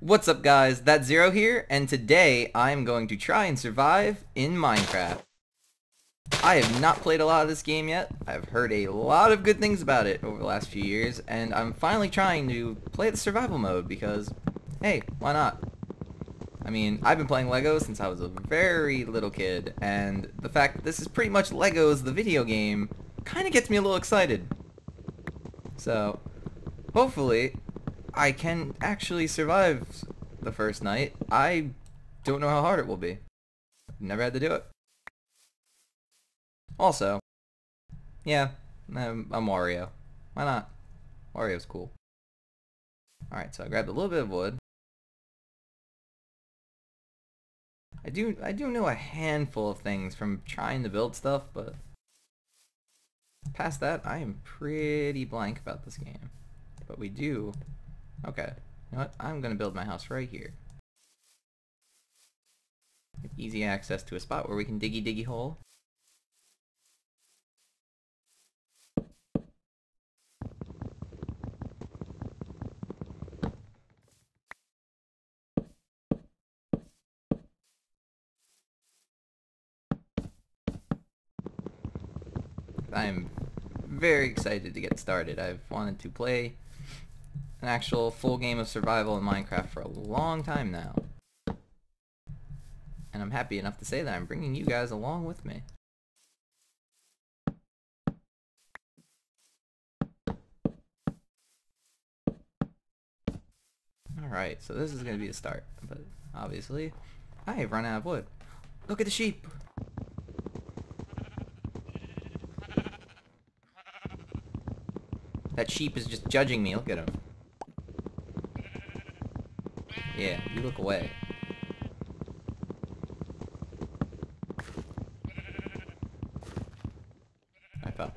What's up guys, ThatZero here, and today I'm going to try and survive in Minecraft. I have not played a lot of this game yet, I've heard a lot of good things about it over the last few years, and I'm finally trying to play the survival mode because, hey, why not? I mean, I've been playing LEGO since I was a very little kid, and the fact that this is pretty much LEGO's the video game kind of gets me a little excited. So, hopefully, I can actually survive the first night. I don't know how hard it will be. Never had to do it. Also, yeah, I'm, I'm Wario. Why not? Wario's cool. Alright, so I grabbed a little bit of wood. I do I do know a handful of things from trying to build stuff, but past that, I am pretty blank about this game. But we do Okay. You know what? I'm gonna build my house right here. Easy access to a spot where we can diggy diggy hole. I'm very excited to get started. I've wanted to play an actual full game of survival in Minecraft for a long time now. And I'm happy enough to say that I'm bringing you guys along with me. Alright, so this is going to be a start, but obviously I have run out of wood. Look at the sheep! That sheep is just judging me, look at him. Yeah, you look away. I fell.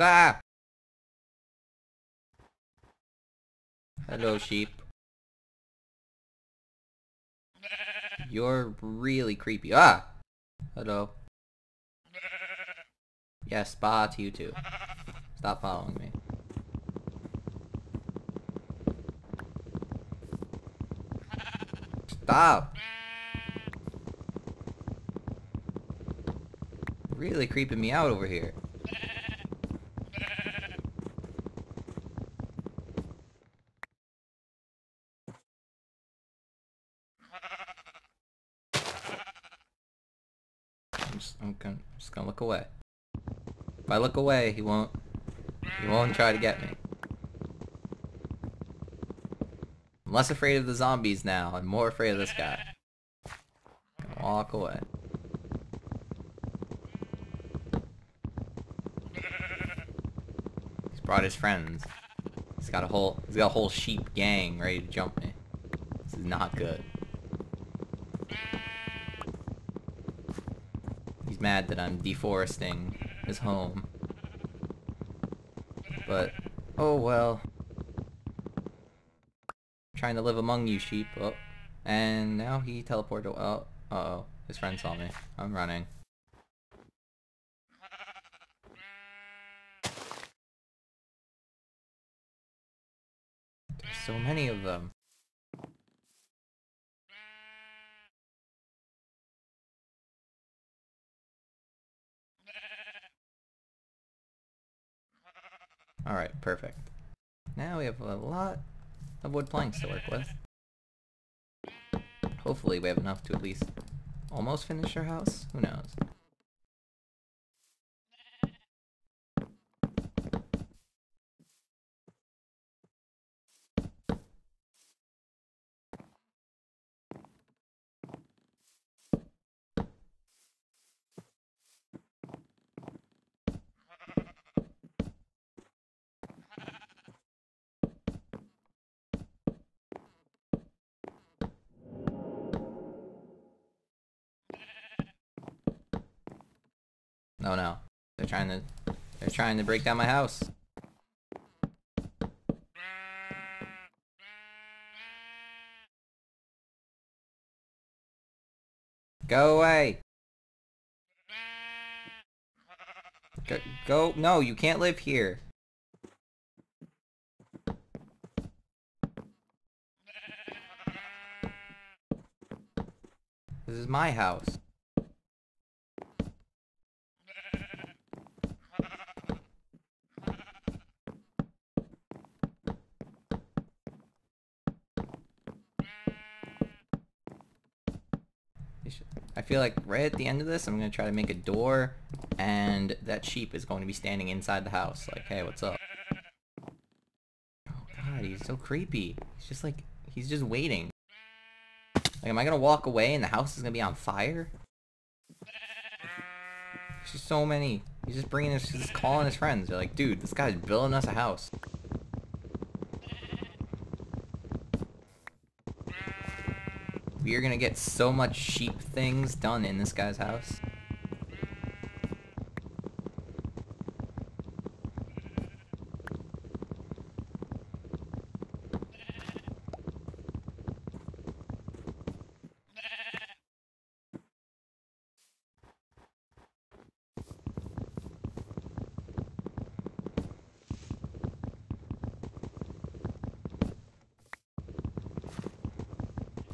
Ah! Hello, sheep. You're really creepy. Ah! Hello. Yes, bye to you too. Stop following me. Stop! Really creeping me out over here. I'm just, I'm gonna, just gonna look away. If I look away, he won't, he won't try to get me. I'm less afraid of the zombies now, I'm more afraid of this guy. Walk away. He's brought his friends. He's got a whole, he's got a whole sheep gang ready to jump me. This is not good. Mad that I'm deforesting his home. But, oh well. Trying to live among you sheep. Oh, and now he teleported. Oh, uh oh. His friend saw me. I'm running. There's so many of them. Alright, perfect. Now we have a lot of wood planks to work with. Hopefully we have enough to at least almost finish our house. Who knows? trying to... They're trying to break down my house. Go away! Go, go, no, you can't live here. This is my house. I feel like right at the end of this, I'm going to try to make a door, and that sheep is going to be standing inside the house. Like, hey, what's up? Oh god, he's so creepy. He's just like, he's just waiting. Like, am I going to walk away and the house is going to be on fire? There's just so many. He's just bringing his, just calling his friends. They're like, dude, this guy's building us a house. We are gonna get so much sheep things done in this guy's house.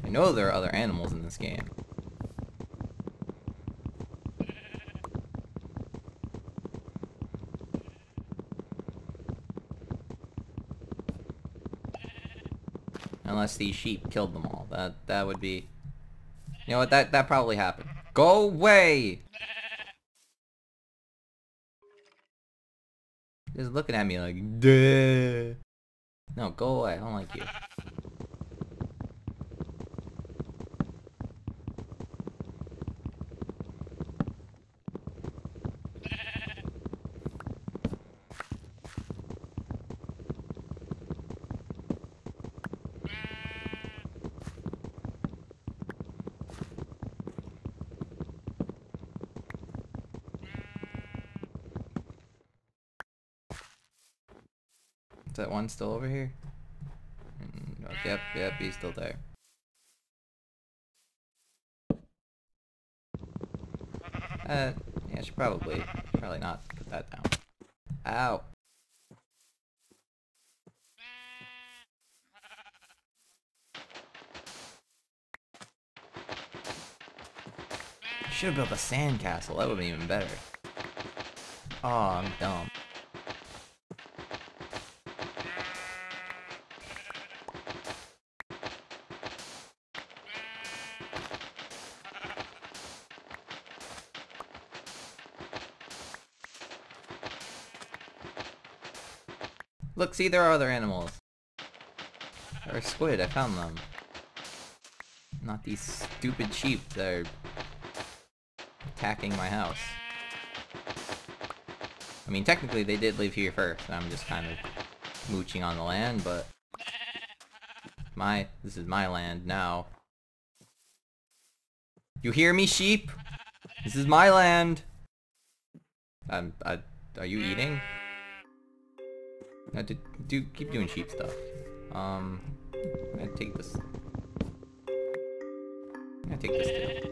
I know there are other animals in this game. Unless these sheep killed them all. That that would be... You know what, that, that probably happened. Go away! Just looking at me like, Duh. No, go away, I don't like you. Is that one still over here? Mm, yep, yep, he's still there. Uh, yeah, I should probably, probably not put that down. Ow. Should have built a sandcastle, that would have been even better. Oh, I'm dumb. See, there are other animals. There are squid, I found them. Not these stupid sheep that are attacking my house. I mean, technically they did live here first. I'm just kind of mooching on the land, but... My, this is my land now. You hear me, sheep? This is my land! Um, I, are you eating? No, do, do keep doing sheep stuff. Um, I'm gonna take this. I'm gonna take this too.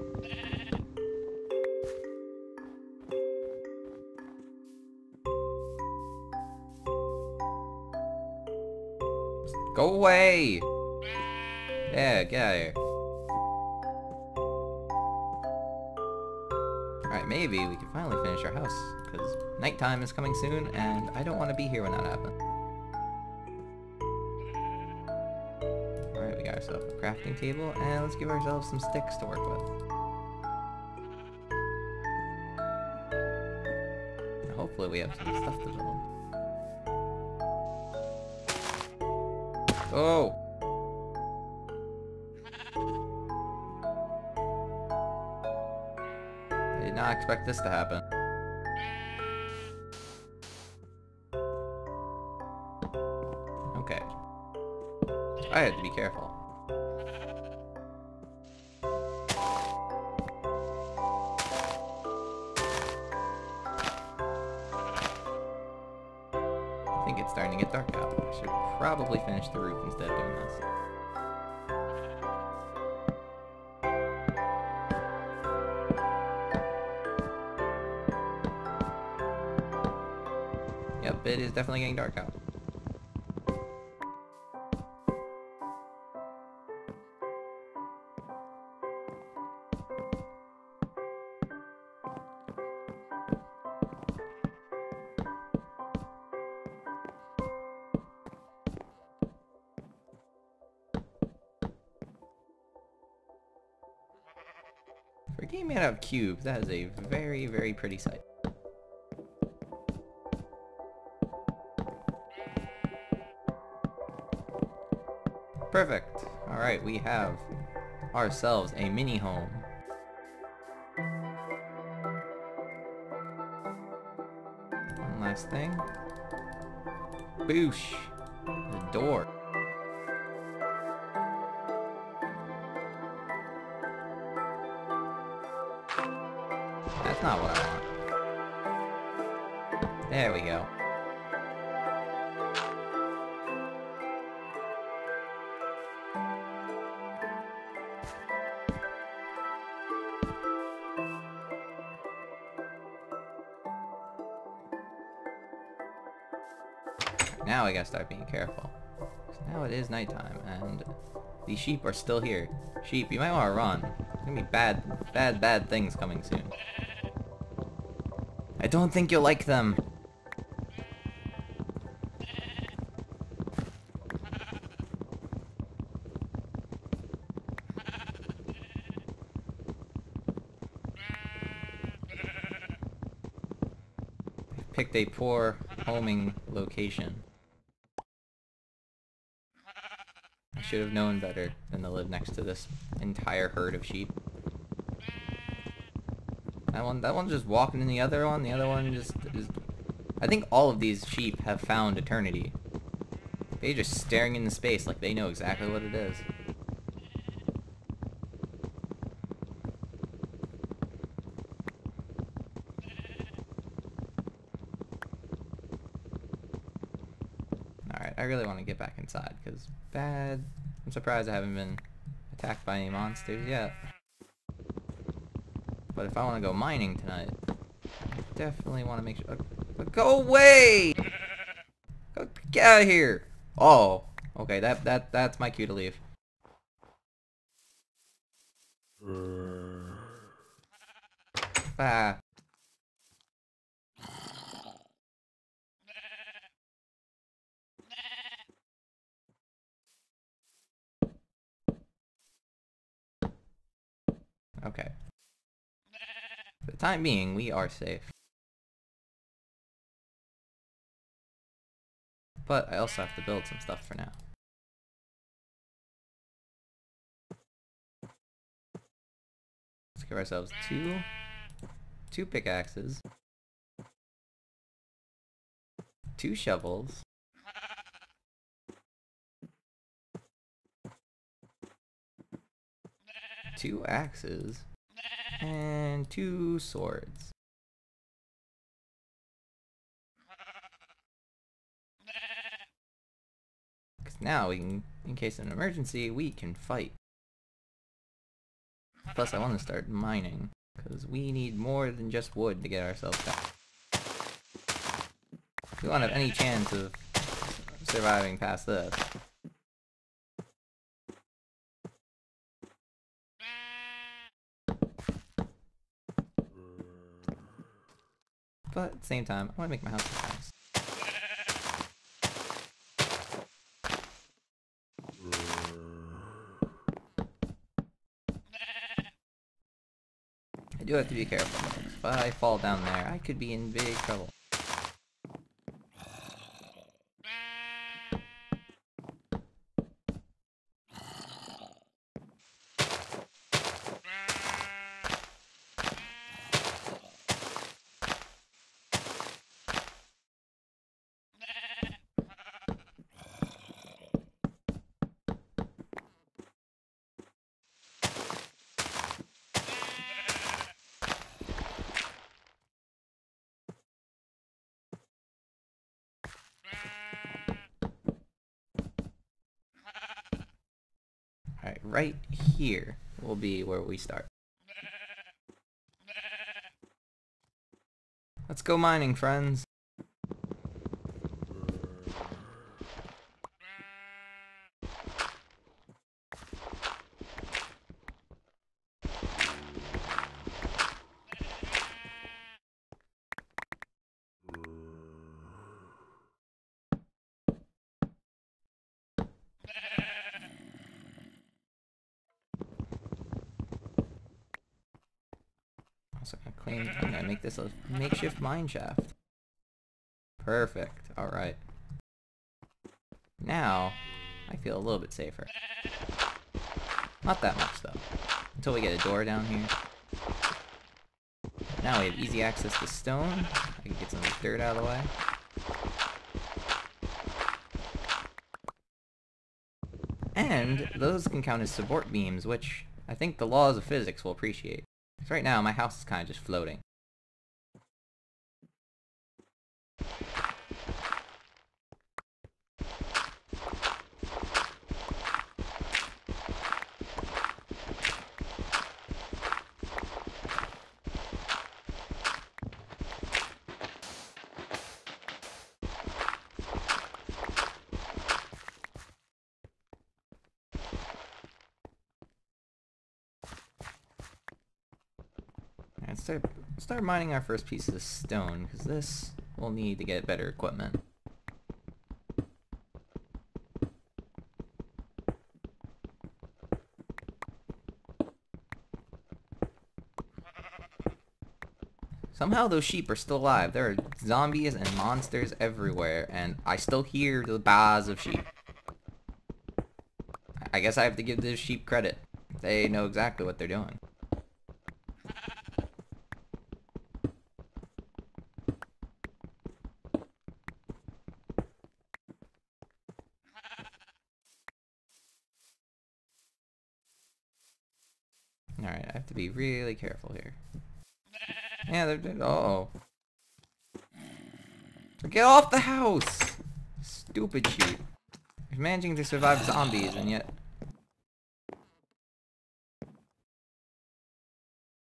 Go away! Yeah, get out of here. Alright, maybe we can finally finish our house, because nighttime is coming soon, and I don't want to be here when that happens. Ourselves a crafting table, and let's give ourselves some sticks to work with. And hopefully we have some stuff to build. Oh! I did not expect this to happen. Okay. I had to be careful. it's starting to get dark out. I should probably finish the roof instead of doing this. Yep, it is definitely getting dark out. For a game made out of cubes, that is a very, very pretty sight. Perfect. Alright, we have ourselves a mini home. One last thing. Boosh! The door. Now I gotta start being careful. Now it is nighttime, and these sheep are still here. Sheep, you might want to run. There's gonna be bad, bad, bad things coming soon. I don't think you'll like them. Picked a poor homing location. I should have known better than to live next to this entire herd of sheep. That one, that one's just walking in the other one. The other one just is. I think all of these sheep have found eternity. They're just staring into space like they know exactly what it is. Alright, I really want to get back inside, because bad... I'm surprised I haven't been attacked by any monsters yet. But if I want to go mining tonight, I definitely want to make sure... Uh, go away! Go, get out of here! Oh, okay, that, that, that's my cue to leave. Ah. Okay. For the time being, we are safe. But I also have to build some stuff for now. Let's give ourselves two, two pickaxes, two shovels, two axes, and two swords. Because now we can, in case of an emergency, we can fight. Plus, I want to start mining, because we need more than just wood to get ourselves back. We won't have any chance of surviving past this. But at the same time, I want to make my house nice. I do have to be careful. If I fall down there, I could be in big trouble. Alright, right here will be where we start. Let's go mining, friends. Also gonna clean. I'm gonna make this a makeshift mine shaft. Perfect. All right. Now, I feel a little bit safer. Not that much though. Until we get a door down here. Now we have easy access to stone. I can get some dirt out of the way. And those can count as support beams, which I think the laws of physics will appreciate. Right now my house is kind of just floating. Let's start, start mining our first piece of stone, because this will need to get better equipment. Somehow those sheep are still alive. There are zombies and monsters everywhere, and I still hear the baas of sheep. I guess I have to give the sheep credit. They know exactly what they're doing. Be really careful here. Yeah, they're, they're uh oh. Get off the house! Stupid sheep. Managing to survive zombies and yet...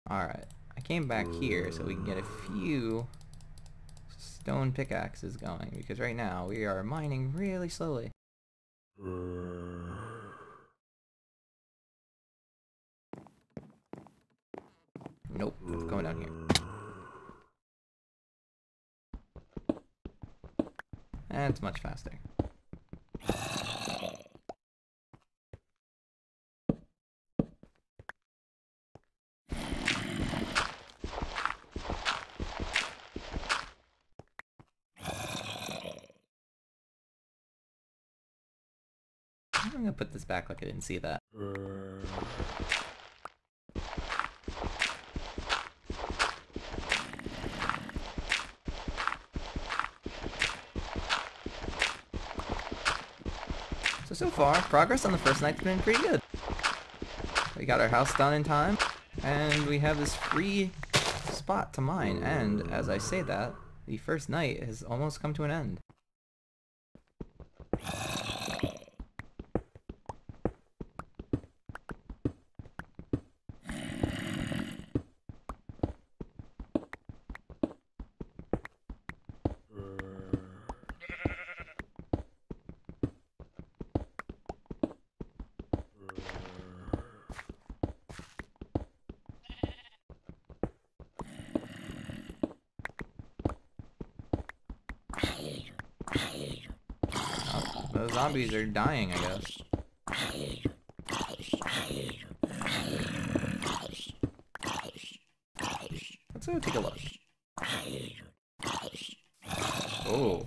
Alright. I came back here so we can get a few stone pickaxes going because right now we are mining really slowly. Eh, That's much faster. I'm gonna put this back like I didn't see that. So, far, progress on the first night's been pretty good. We got our house done in time, and we have this free spot to mine, and as I say that, the first night has almost come to an end. The zombies are dying, I guess. Let's go take a look. Oh.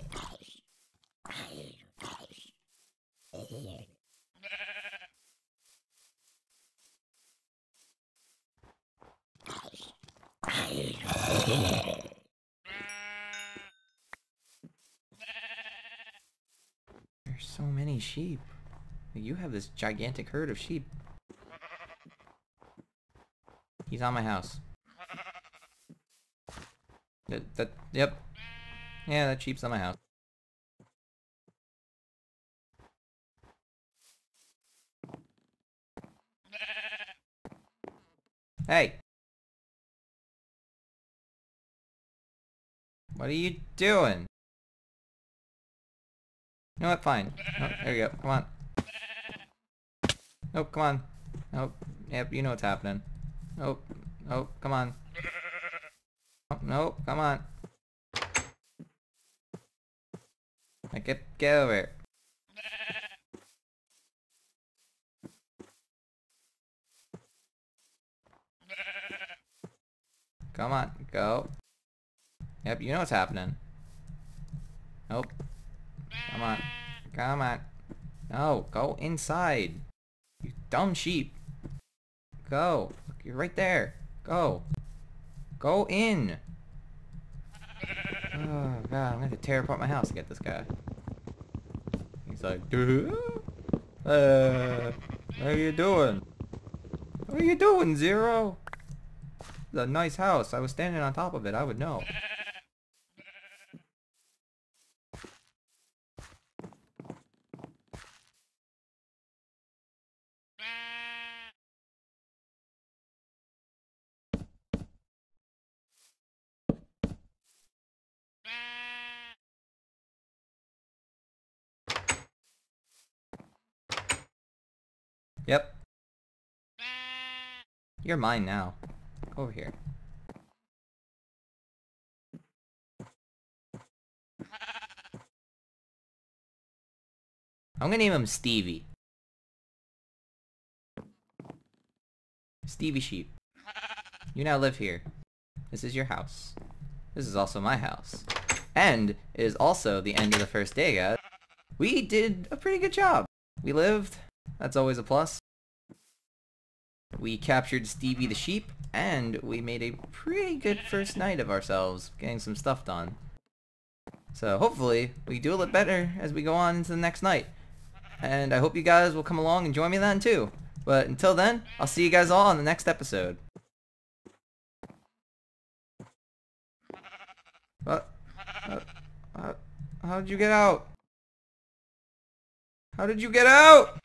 There's so many sheep. You have this gigantic herd of sheep. He's on my house. That, that, yep. Yeah, that sheep's on my house. Hey! What are you doing? You know what? Fine. Oh, there you go. Come on. Nope, come on. Nope. Yep, you know what's happening. Nope. Nope, come on. Nope, come on. Like, get, get over here. Come on, go. Yep, you know what's happening. Nope. Come on. Come on. No, go inside. You dumb sheep. Go. Look, you're right there. Go. Go in. Oh god, I'm gonna tear apart my house to get this guy. He's like, Duh? uh, what are you doing? What are you doing, Zero? A nice house. I was standing on top of it. I would know. Yep. You're mine now. Over here. I'm gonna name him Stevey. Stevey Sheep. You now live here. This is your house. This is also my house. And it is also the end of the first day, guys. We did a pretty good job. We lived. That's always a plus. We captured Stevey the sheep, and we made a pretty good first night of ourselves, getting some stuff done. So hopefully, we do a little better as we go on into the next night. And I hope you guys will come along and join me then too. But until then, I'll see you guys all on the next episode. What? Uh, uh, how did you get out? How did you get out?